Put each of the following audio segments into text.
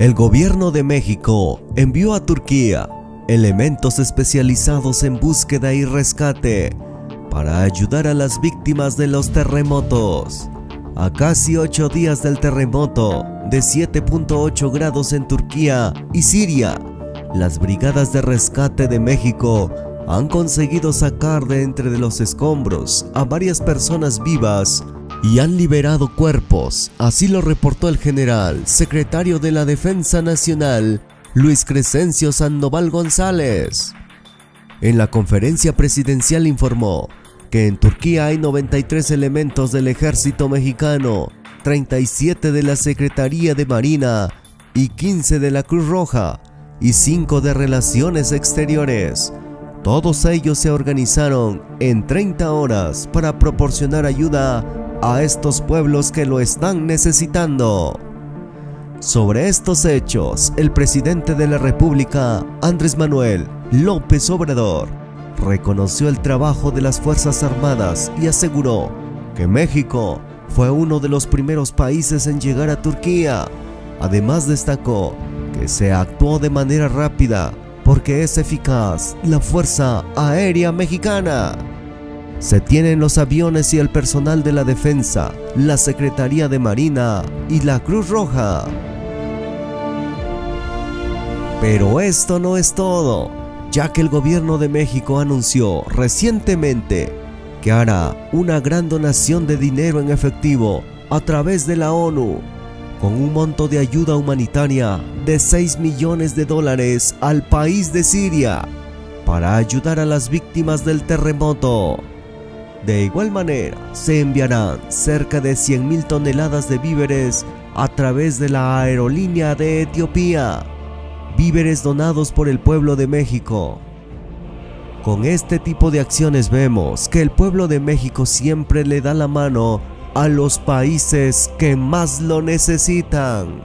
El gobierno de México envió a Turquía elementos especializados en búsqueda y rescate para ayudar a las víctimas de los terremotos. A casi ocho días del terremoto de 7.8 grados en Turquía y Siria, las brigadas de rescate de México han conseguido sacar de entre los escombros a varias personas vivas y han liberado cuerpos, así lo reportó el general, secretario de la Defensa Nacional, Luis Crescencio Sandoval González. En la conferencia presidencial informó que en Turquía hay 93 elementos del ejército mexicano, 37 de la Secretaría de Marina y 15 de la Cruz Roja y 5 de Relaciones Exteriores. Todos ellos se organizaron en 30 horas para proporcionar ayuda a estos pueblos que lo están necesitando. Sobre estos hechos, el presidente de la República, Andrés Manuel López Obrador, reconoció el trabajo de las Fuerzas Armadas y aseguró que México fue uno de los primeros países en llegar a Turquía. Además destacó que se actuó de manera rápida porque es eficaz la Fuerza Aérea Mexicana. Se tienen los aviones y el personal de la defensa, la Secretaría de Marina y la Cruz Roja. Pero esto no es todo, ya que el gobierno de México anunció recientemente que hará una gran donación de dinero en efectivo a través de la ONU, con un monto de ayuda humanitaria de 6 millones de dólares al país de Siria, para ayudar a las víctimas del terremoto. De igual manera, se enviarán cerca de 100.000 toneladas de víveres a través de la aerolínea de Etiopía, víveres donados por el pueblo de México. Con este tipo de acciones vemos que el pueblo de México siempre le da la mano a los países que más lo necesitan.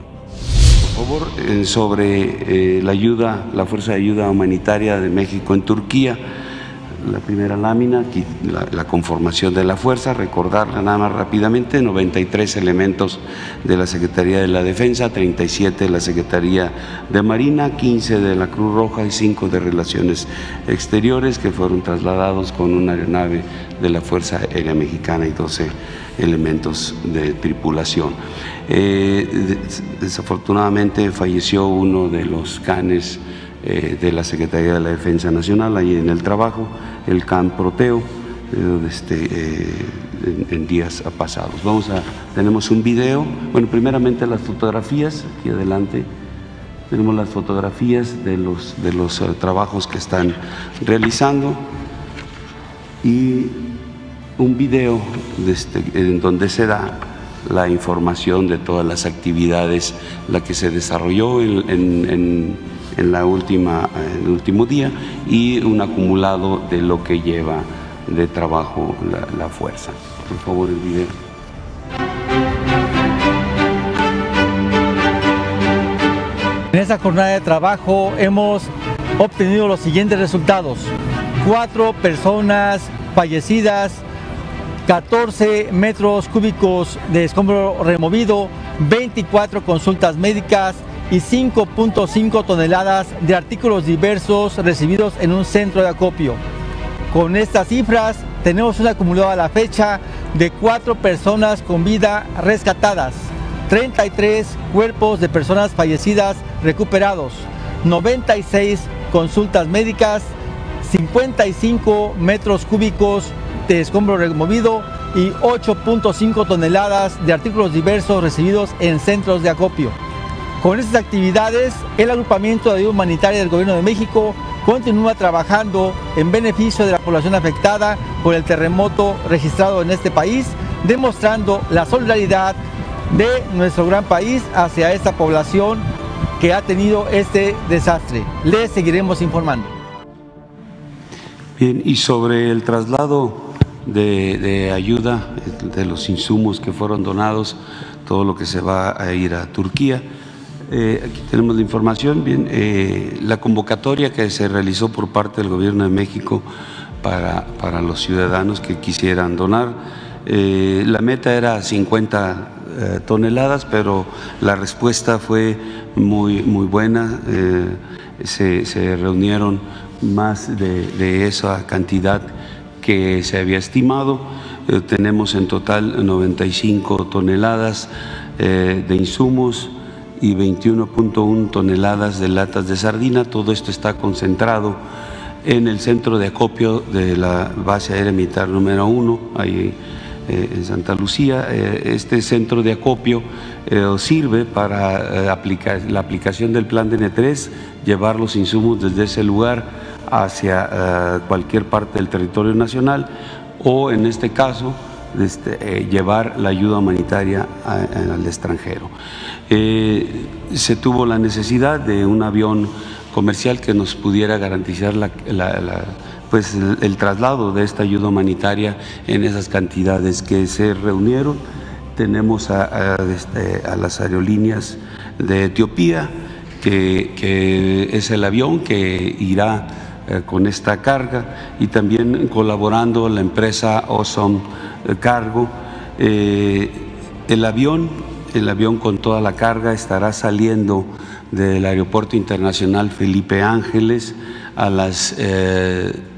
Por favor, eh, sobre eh, la ayuda, la Fuerza de Ayuda Humanitaria de México en Turquía la primera lámina, la, conformación de la fuerza, recordarla nada más rápidamente, 93 elementos de la Secretaría de la Defensa, 37 de la Secretaría de Marina, 15 de la Cruz Roja y 5 de Relaciones Exteriores que fueron trasladados con una aeronave de la Fuerza Aérea Mexicana y 12 elementos de tripulación. Eh, desafortunadamente falleció uno de los canes eh, de la Secretaría de la Defensa Nacional, ahí en el trabajo, el CAN Proteo, eh, este, eh, en, días pasados. Vamos a, tenemos un video, bueno, primeramente las fotografías, aquí adelante, tenemos las fotografías de los, de los trabajos que están realizando. Y un video este, en donde se da la información de todas las actividades, la que se desarrolló en en la última, el último día y un acumulado de lo que lleva de trabajo la, fuerza. Por favor, el video. En esta jornada de trabajo hemos obtenido los siguientes resultados. Cuatro personas fallecidas, 14 metros cúbicos de escombro removido, 24 consultas médicas, y 5.5 toneladas de artículos diversos recibidos en un centro de acopio. Con estas cifras tenemos un acumulado a la fecha de 4 personas con vida rescatadas, 33 cuerpos de personas fallecidas recuperados, 96 consultas médicas, 55 metros cúbicos de escombro removido y 8.5 toneladas de artículos diversos recibidos en centros de acopio. Con estas actividades, el agrupamiento de ayuda humanitaria del Gobierno de México continúa trabajando en beneficio de la población afectada por el terremoto registrado en este país, demostrando la solidaridad de nuestro gran país hacia esta población que ha tenido este desastre. Les seguiremos informando. Bien, y sobre el traslado de, de, ayuda, de los insumos que fueron donados, todo lo que se va a ir a Turquía, eh, aquí tenemos la información. Bien, eh, la convocatoria que se realizó por parte del Gobierno de México para, para los ciudadanos que quisieran donar, eh, la meta era 50 eh, toneladas, pero la respuesta fue muy, muy buena. Se, reunieron más de, esa cantidad que se había estimado. Tenemos en total 95 toneladas de insumos y 21.1 toneladas de latas de sardina. Todo esto está concentrado en el centro de acopio de la base aérea militar número 1, ahí eh, en Santa Lucía. Eh, este centro de acopio eh, sirve para la aplicación del plan DN3, llevar los insumos desde ese lugar hacia cualquier parte del territorio nacional o en este caso este, llevar la ayuda humanitaria al extranjero. se tuvo la necesidad de un avión comercial que nos pudiera garantizar la, pues el, traslado de esta ayuda humanitaria en esas cantidades que se reunieron. Tenemos a, este, las aerolíneas de Etiopía, que, es el avión que irá eh, con esta carga, y también colaborando la empresa Awesome Cargo. Eh, el avión, el avión con toda la carga estará saliendo del Aeropuerto Internacional Felipe Ángeles a las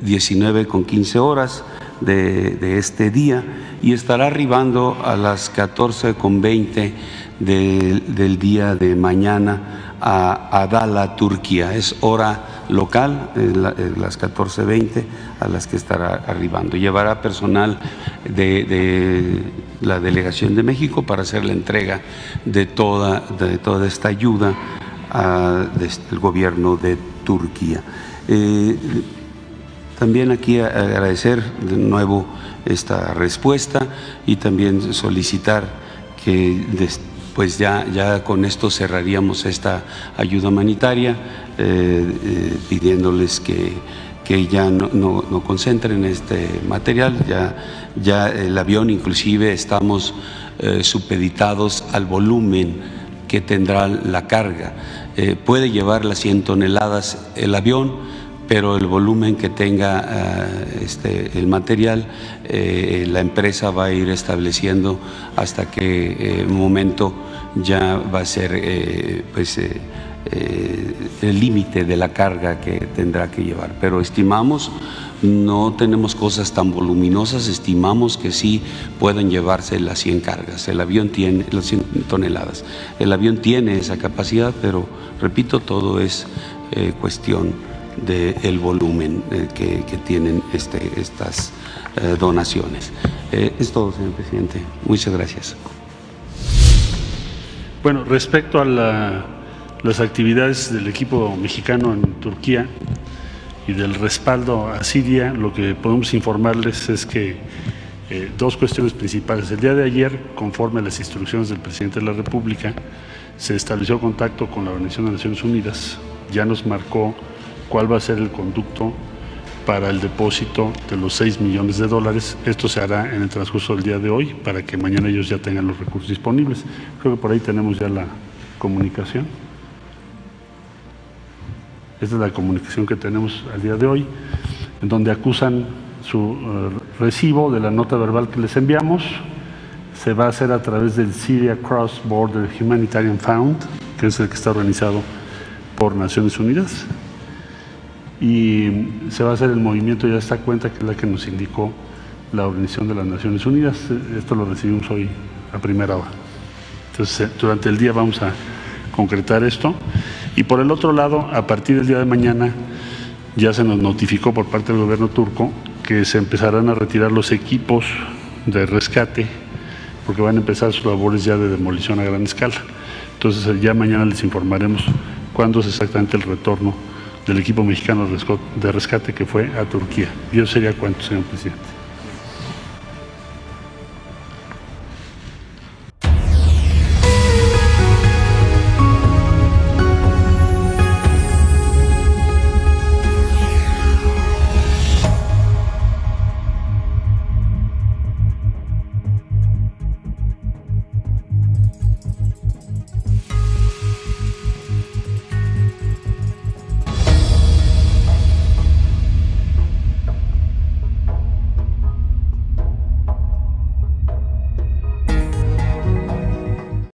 19 eh, con 15 horas de, este día y estará arribando a las 14 con 20 del día de mañana a Adala, Turquía. Es hora local, las 14.20 a las que estará arribando. Llevará personal de, la Delegación de México para hacer la entrega de toda, de toda esta ayuda del gobierno de Turquía. Eh, también aquí agradecer de nuevo esta respuesta y también solicitar que pues ya, ya con esto cerraríamos esta ayuda humanitaria, eh, eh, pidiéndoles que, que ya no, no, concentren este material, ya, ya el avión inclusive estamos supeditados al volumen que tendrá la carga. Eh, puede llevar las 100 toneladas el avión, pero el volumen que tenga eh, este, el material, eh, la empresa va a ir estableciendo hasta que un momento ya va a ser pues, el límite de la carga que tendrá que llevar. Pero estimamos no tenemos cosas tan voluminosas, estimamos que sí pueden llevarse las 100 cargas, el avión tiene las 100 toneladas. El avión tiene esa capacidad, pero repito, todo es eh, cuestión del volumen eh, que, tienen este, estas eh, donaciones. es todo, señor presidente. Muchas gracias. Bueno, respecto a las actividades del equipo mexicano en Turquía, y del respaldo a Siria, lo que podemos informarles es que eh, dos cuestiones principales. El día de ayer, conforme a las instrucciones del presidente de la República, se estableció contacto con la Organización de Naciones Unidas, ya nos marcó cuál va a ser el conducto para el depósito de los 6 millones de dólares. Esto se hará en el transcurso del día de hoy para que mañana ellos ya tengan los recursos disponibles. Creo que por ahí tenemos ya la comunicación. Esta es la comunicación que tenemos al día de hoy, en donde acusan su eh, recibo de la nota verbal que les enviamos. Se va a hacer a través del Syria Cross Border Humanitarian Fund, que es el que está organizado por Naciones Unidas. Y se va a hacer el movimiento ya esta cuenta, que es la que nos indicó la Organización de las Naciones Unidas. Esto lo recibimos hoy a primera hora. Entonces, eh, durante el día vamos a concretar esto. Y por el otro lado, a partir del día de mañana, ya se nos notificó por parte del gobierno turco que se empezarán a retirar los equipos de rescate, porque van a empezar sus labores ya de demolición a gran escala. Entonces ya mañana les informaremos cuándo es exactamente el retorno del equipo mexicano de rescate que fue a Turquía. Y eso sería cuánto, señor presidente.